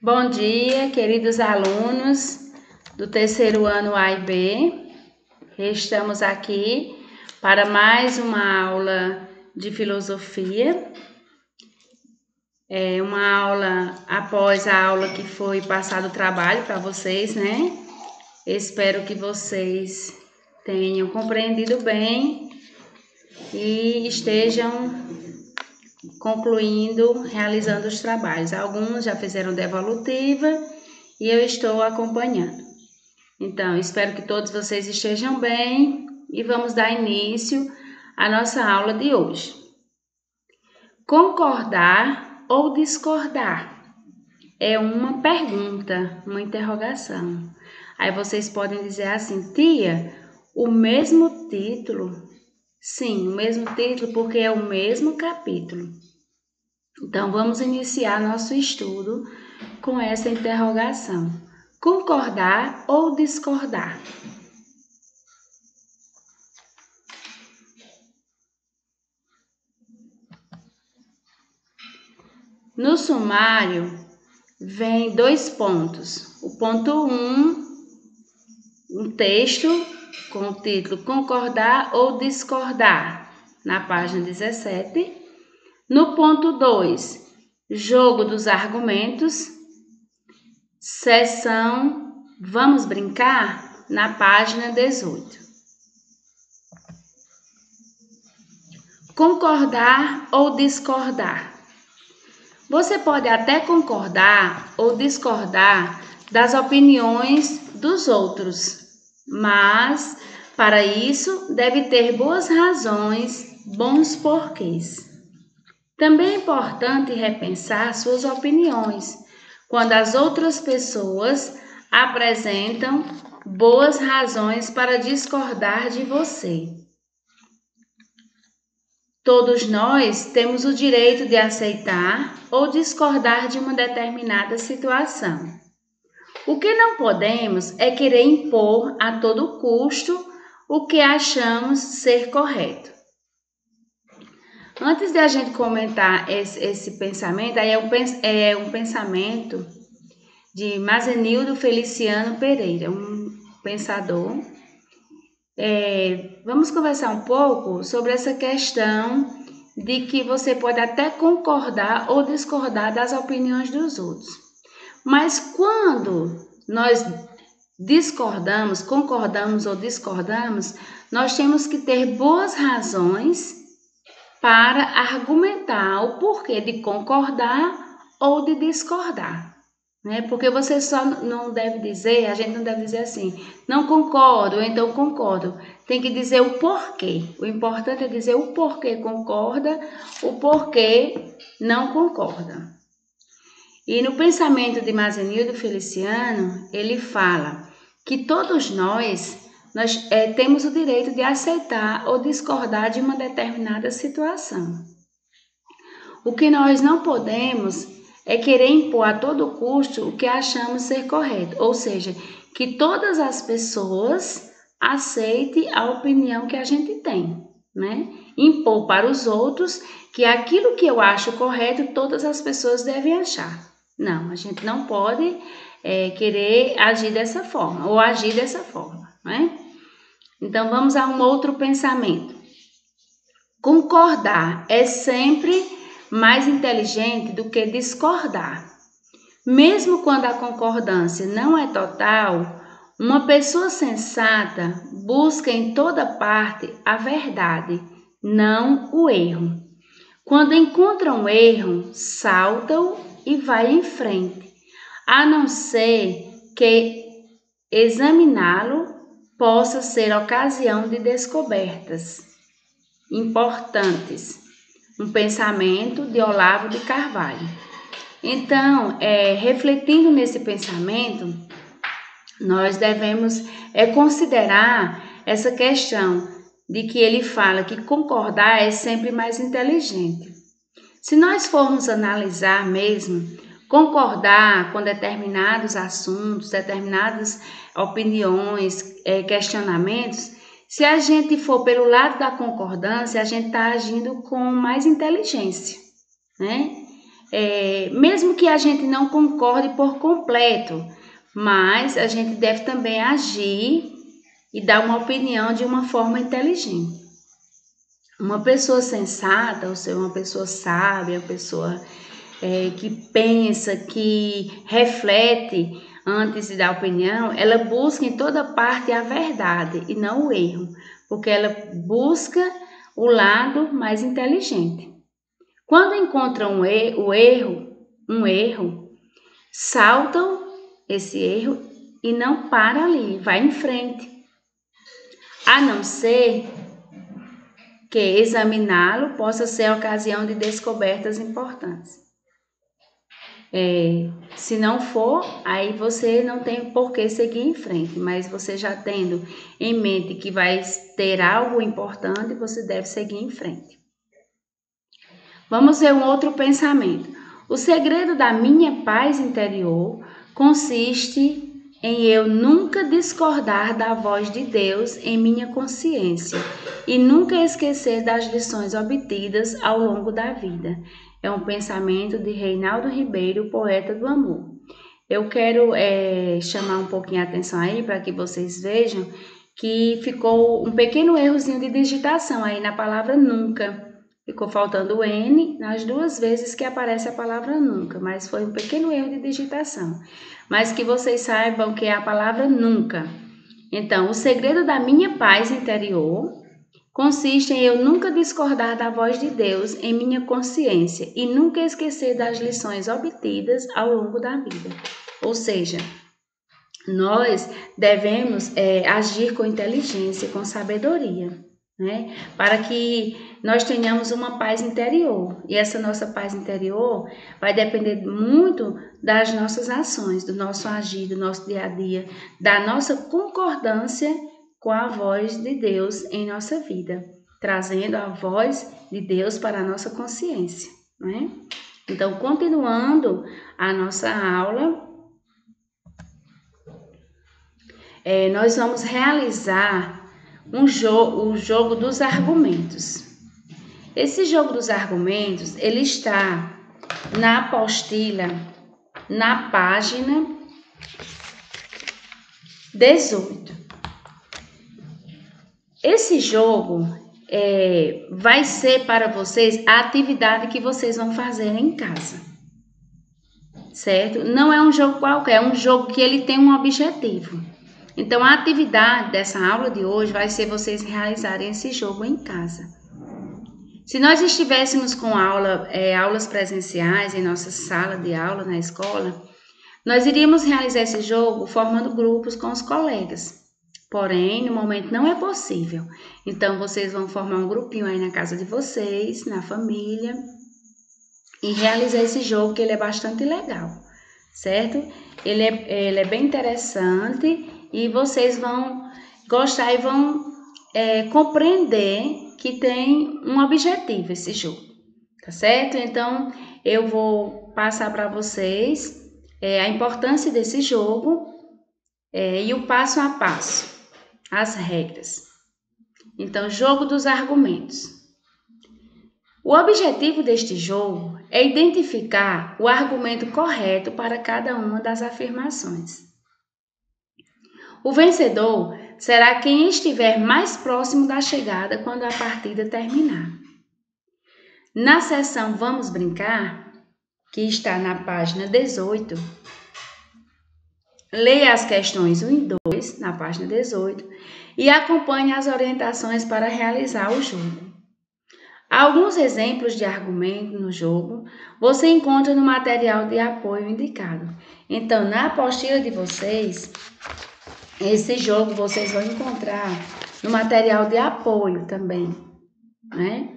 Bom dia, queridos alunos do terceiro ano A e B. Estamos aqui para mais uma aula de filosofia. É uma aula após a aula que foi passado o trabalho para vocês, né? Espero que vocês tenham compreendido bem e estejam concluindo, realizando os trabalhos. Alguns já fizeram devolutiva e eu estou acompanhando. Então, espero que todos vocês estejam bem e vamos dar início à nossa aula de hoje. Concordar ou discordar? É uma pergunta, uma interrogação. Aí vocês podem dizer assim, tia, o mesmo título Sim, o mesmo título porque é o mesmo capítulo. Então, vamos iniciar nosso estudo com essa interrogação: concordar ou discordar? No sumário, vem dois pontos. O ponto 1, um, um texto com o título Concordar ou Discordar, na página 17. No ponto 2, Jogo dos Argumentos, seção Vamos Brincar, na página 18. Concordar ou discordar. Você pode até concordar ou discordar das opiniões dos outros, mas para isso deve ter boas razões, bons porquês. Também é importante repensar suas opiniões quando as outras pessoas apresentam boas razões para discordar de você. Todos nós temos o direito de aceitar ou discordar de uma determinada situação. O que não podemos é querer impor a todo custo o que achamos ser correto. Antes de a gente comentar esse, esse pensamento, aí é um, é um pensamento de Mazenildo Feliciano Pereira, um pensador. É, vamos conversar um pouco sobre essa questão de que você pode até concordar ou discordar das opiniões dos outros. Mas quando nós discordamos, concordamos ou discordamos, nós temos que ter boas razões para argumentar o porquê de concordar ou de discordar. Né? Porque você só não deve dizer, a gente não deve dizer assim, não concordo, então concordo. Tem que dizer o porquê. O importante é dizer o porquê concorda, o porquê não concorda. E no pensamento de Mazenildo Feliciano, ele fala que todos nós, nós é, temos o direito de aceitar ou discordar de uma determinada situação. O que nós não podemos é querer impor a todo custo o que achamos ser correto, ou seja, que todas as pessoas aceitem a opinião que a gente tem, né? Impor para os outros que aquilo que eu acho correto, todas as pessoas devem achar. Não, a gente não pode é, querer agir dessa forma ou agir dessa forma, né? Então vamos a um outro pensamento. Concordar é sempre mais inteligente do que discordar. Mesmo quando a concordância não é total, uma pessoa sensata busca em toda parte a verdade, não o erro. Quando encontra um erro, salta-o e vai em frente, a não ser que examiná-lo possa ser ocasião de descobertas importantes. Um pensamento de Olavo de Carvalho. Então, é, refletindo nesse pensamento, nós devemos é, considerar essa questão de que ele fala que concordar é sempre mais inteligente. Se nós formos analisar mesmo, concordar com determinados assuntos, determinadas opiniões, é, questionamentos, se a gente for pelo lado da concordância, a gente está agindo com mais inteligência, né? é, mesmo que a gente não concorde por completo, mas a gente deve também agir e dar uma opinião de uma forma inteligente. Uma pessoa sensata, ou seja, uma pessoa sábia, uma pessoa é, que pensa, que reflete antes de dar opinião, ela busca em toda parte a verdade e não o erro, porque ela busca o lado mais inteligente. Quando encontram um o erro, um erro, saltam esse erro e não para ali, vai em frente. A não ser que examiná-lo possa ser ocasião de descobertas importantes. É, se não for, aí você não tem por que seguir em frente, mas você já tendo em mente que vai ter algo importante, você deve seguir em frente. Vamos ver um outro pensamento. O segredo da minha paz interior consiste em eu nunca discordar da voz de Deus em minha consciência e nunca esquecer das lições obtidas ao longo da vida. É um pensamento de Reinaldo Ribeiro, poeta do amor. Eu quero é, chamar um pouquinho a atenção aí para que vocês vejam que ficou um pequeno errozinho de digitação aí na palavra nunca. Ficou faltando o N nas duas vezes que aparece a palavra nunca, mas foi um pequeno erro de digitação mas que vocês saibam que é a palavra nunca. Então, o segredo da minha paz interior consiste em eu nunca discordar da voz de Deus em minha consciência e nunca esquecer das lições obtidas ao longo da vida. Ou seja, nós devemos é, agir com inteligência, com sabedoria né? Para que nós tenhamos uma paz interior. E essa nossa paz interior vai depender muito das nossas ações, do nosso agir, do nosso dia a dia, da nossa concordância com a voz de Deus em nossa vida, trazendo a voz de Deus para a nossa consciência, né? Então, continuando a nossa aula, é, nós vamos realizar um jogo, o jogo dos argumentos. Esse jogo dos argumentos, ele está na apostila, na página 18. Esse jogo é, vai ser para vocês a atividade que vocês vão fazer em casa. Certo? Não é um jogo qualquer, é um jogo que ele tem um objetivo. Então, a atividade dessa aula de hoje vai ser vocês realizarem esse jogo em casa. Se nós estivéssemos com aula, é, aulas presenciais em nossa sala de aula na escola, nós iríamos realizar esse jogo formando grupos com os colegas. Porém, no momento não é possível. Então, vocês vão formar um grupinho aí na casa de vocês, na família, e realizar esse jogo que ele é bastante legal, certo? Ele é, ele é bem interessante e vocês vão gostar e vão é, compreender que tem um objetivo esse jogo, tá certo? Então eu vou passar para vocês é, a importância desse jogo é, e o passo a passo, as regras. Então, jogo dos argumentos. O objetivo deste jogo é identificar o argumento correto para cada uma das afirmações. O vencedor será quem estiver mais próximo da chegada quando a partida terminar. Na seção Vamos Brincar, que está na página 18, leia as questões 1 e 2 na página 18 e acompanhe as orientações para realizar o jogo. Alguns exemplos de argumento no jogo você encontra no material de apoio indicado. Então, na apostila de vocês, esse jogo vocês vão encontrar no material de apoio também, né?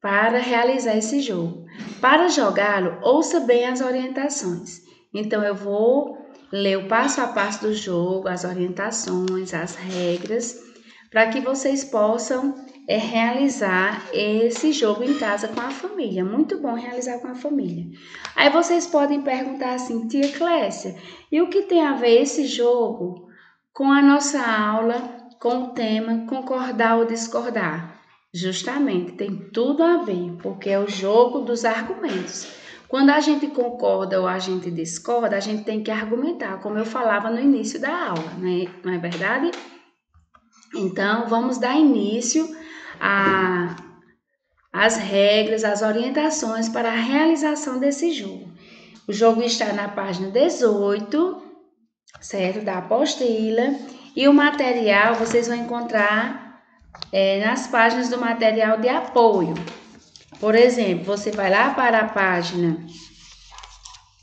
Para realizar esse jogo. Para jogá-lo, ouça bem as orientações. Então, eu vou ler o passo a passo do jogo, as orientações, as regras, para que vocês possam é, realizar esse jogo em casa com a família. Muito bom realizar com a família. Aí vocês podem perguntar assim, tia Clécia, e o que tem a ver esse jogo com a nossa aula, com o tema concordar ou discordar. Justamente, tem tudo a ver, porque é o jogo dos argumentos. Quando a gente concorda ou a gente discorda, a gente tem que argumentar, como eu falava no início da aula, né? não é verdade? Então, vamos dar início as regras, as orientações para a realização desse jogo. O jogo está na página 18, certo? Da apostila. E o material vocês vão encontrar é, nas páginas do material de apoio. Por exemplo, você vai lá para a página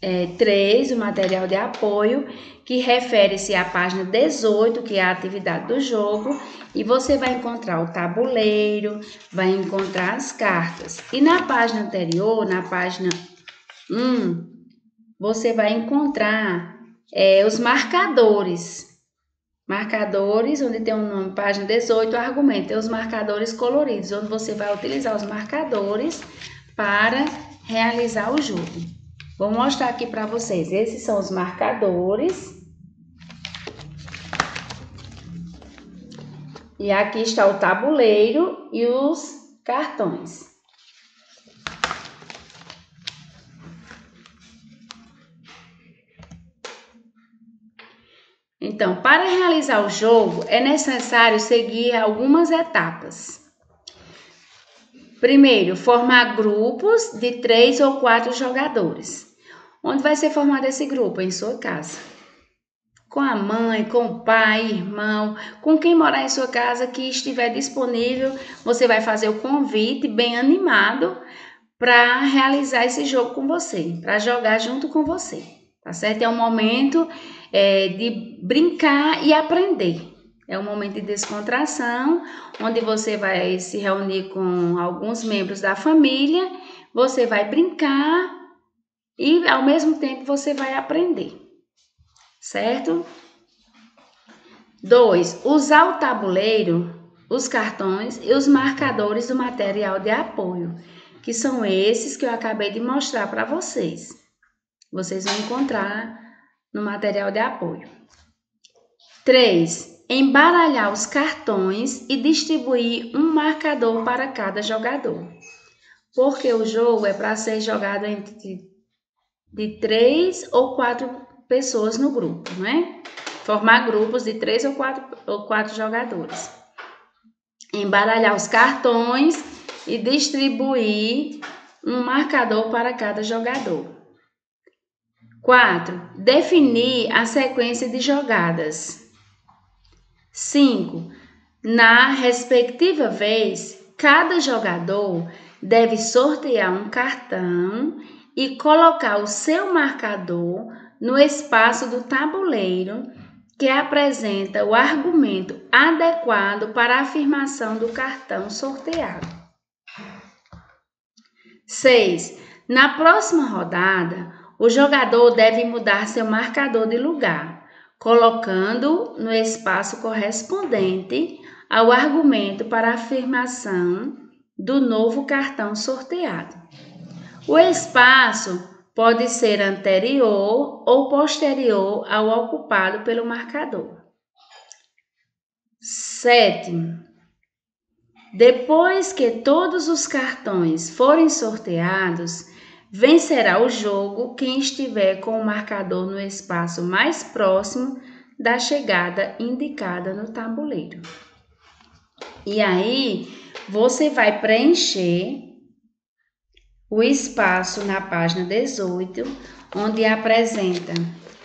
é, 3, o material de apoio, que refere-se à página 18, que é a atividade do jogo, e você vai encontrar o tabuleiro, vai encontrar as cartas. E na página anterior, na página 1, você vai encontrar é, os marcadores. Marcadores, onde tem um nome, página 18, argumento, tem os marcadores coloridos, onde você vai utilizar os marcadores para realizar o jogo. Vou mostrar aqui para vocês. Esses são os marcadores. E aqui está o tabuleiro e os cartões. Para realizar o jogo, é necessário seguir algumas etapas. Primeiro, formar grupos de três ou quatro jogadores. Onde vai ser formado esse grupo? Em sua casa com a mãe, com o pai, irmão, com quem morar em sua casa que estiver disponível, você vai fazer o convite bem animado para realizar esse jogo com você, para jogar junto com você, tá certo? É um momento é, de brincar e aprender. É um momento de descontração, onde você vai se reunir com alguns membros da família, você vai brincar e ao mesmo tempo você vai aprender certo? 2. Usar o tabuleiro, os cartões e os marcadores do material de apoio, que são esses que eu acabei de mostrar para vocês. Vocês vão encontrar no material de apoio. 3. Embaralhar os cartões e distribuir um marcador para cada jogador. Porque o jogo é para ser jogado entre de três ou quatro pessoas no grupo, né? Formar grupos de três ou quatro, ou quatro jogadores. Embaralhar os cartões e distribuir um marcador para cada jogador. 4. Definir a sequência de jogadas. 5. Na respectiva vez, cada jogador deve sortear um cartão e colocar o seu marcador no espaço do tabuleiro que apresenta o argumento adequado para a afirmação do cartão sorteado. 6. Na próxima rodada, o jogador deve mudar seu marcador de lugar, colocando no espaço correspondente ao argumento para a afirmação do novo cartão sorteado. O espaço pode ser anterior ou posterior ao ocupado pelo marcador. Sétimo, depois que todos os cartões forem sorteados, vencerá o jogo quem estiver com o marcador no espaço mais próximo da chegada indicada no tabuleiro. E aí, você vai preencher o espaço na página 18, onde apresenta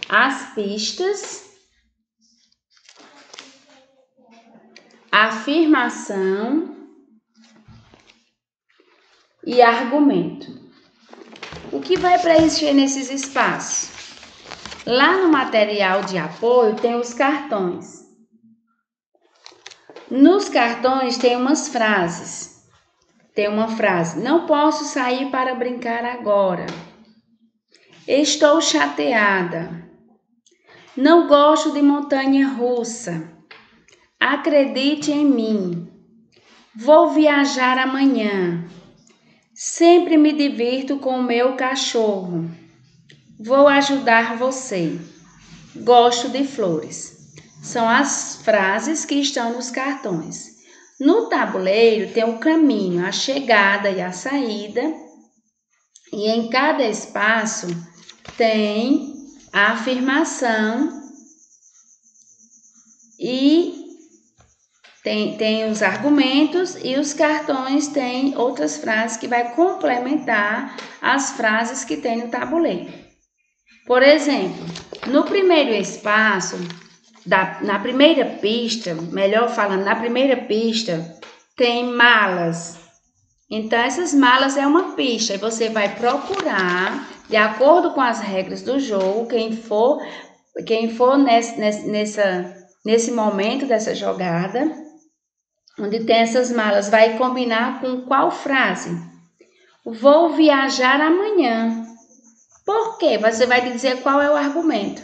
as pistas, afirmação e argumento. O que vai preencher nesses espaços? Lá no material de apoio tem os cartões. Nos cartões tem umas frases tem uma frase: Não posso sair para brincar agora. Estou chateada. Não gosto de montanha russa. Acredite em mim. Vou viajar amanhã. Sempre me divirto com o meu cachorro. Vou ajudar você. Gosto de flores. São as frases que estão nos cartões. No tabuleiro tem o caminho, a chegada e a saída. E em cada espaço tem a afirmação e tem, tem os argumentos e os cartões têm outras frases que vai complementar as frases que tem no tabuleiro. Por exemplo, no primeiro espaço, da, na primeira pista, melhor falando, na primeira pista, tem malas. Então, essas malas é uma pista e você vai procurar, de acordo com as regras do jogo, quem for, quem for nesse, nessa, nesse momento dessa jogada, onde tem essas malas, vai combinar com qual frase? Vou viajar amanhã. Por quê? Você vai dizer qual é o argumento.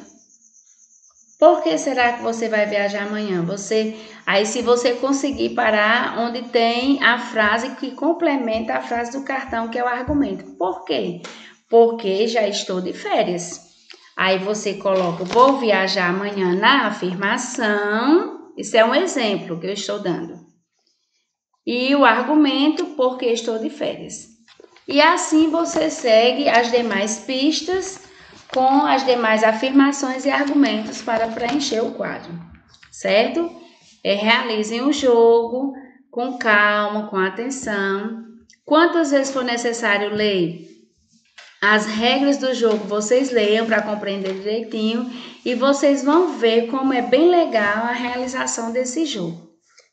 Por que será que você vai viajar amanhã? Você, aí se você conseguir parar onde tem a frase que complementa a frase do cartão, que é o argumento. Por quê? Porque já estou de férias. Aí você coloca vou viajar amanhã na afirmação. Isso é um exemplo que eu estou dando e o argumento porque estou de férias. E assim você segue as demais pistas com as demais afirmações e argumentos para preencher o quadro, certo? É, realizem o jogo com calma, com atenção. Quantas vezes for necessário ler as regras do jogo, vocês leiam para compreender direitinho e vocês vão ver como é bem legal a realização desse jogo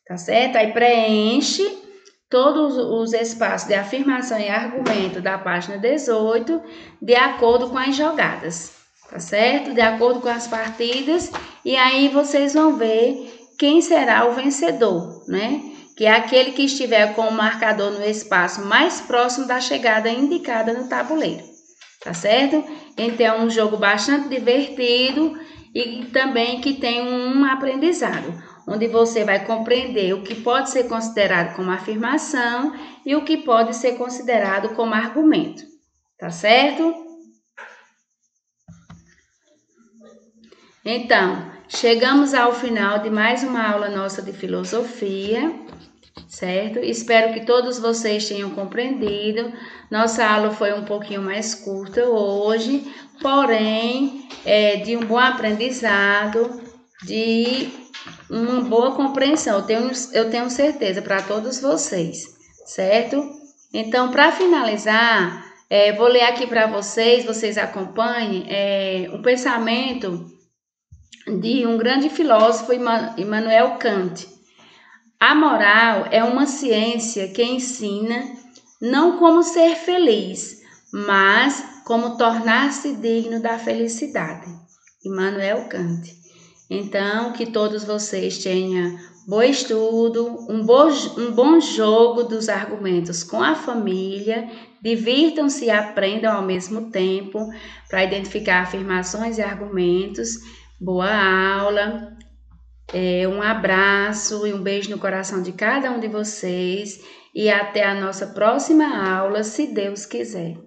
tá certo? Aí preenche todos os espaços de afirmação e argumento da página 18 de acordo com as jogadas, tá certo? De acordo com as partidas, e aí vocês vão ver quem será o vencedor, né? Que é aquele que estiver com o marcador no espaço mais próximo da chegada indicada no tabuleiro, tá certo? Então é um jogo bastante divertido e também que tem um aprendizado onde você vai compreender o que pode ser considerado como afirmação e o que pode ser considerado como argumento. Tá certo? Então, chegamos ao final de mais uma aula nossa de filosofia, certo? Espero que todos vocês tenham compreendido. Nossa aula foi um pouquinho mais curta hoje, porém, é, de um bom aprendizado, de uma boa compreensão, eu tenho, eu tenho certeza para todos vocês, certo? Então, para finalizar, é, vou ler aqui para vocês, vocês acompanhem, é, um pensamento de um grande filósofo, Immanuel Kant. A moral é uma ciência que ensina não como ser feliz, mas como tornar-se digno da felicidade. Immanuel Kant. Então, que todos vocês tenham bom estudo, um bom, um bom jogo dos argumentos com a família, divirtam-se e aprendam ao mesmo tempo para identificar afirmações e argumentos. Boa aula, é, um abraço e um beijo no coração de cada um de vocês e até a nossa próxima aula, se Deus quiser.